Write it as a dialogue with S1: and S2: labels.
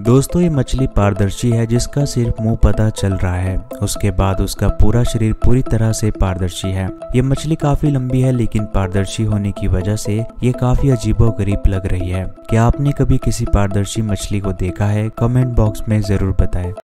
S1: दोस्तों, ये मछली पारदर्शी है जिसका सिर्फ़ मुँह पता चल रहा है। उसके बाद उसका पूरा शरीर पूरी तरह से पारदर्शी है। ये मछली काफ़ी लंबी है, लेकिन पारदर्शी होने की वजह से ये काफ़ी अजीबो गरीब लग रही है। क्या आपने कभी किसी पारदर्शी मछली को देखा है? कमेंट बॉक्स में ज़रूर बताएँ।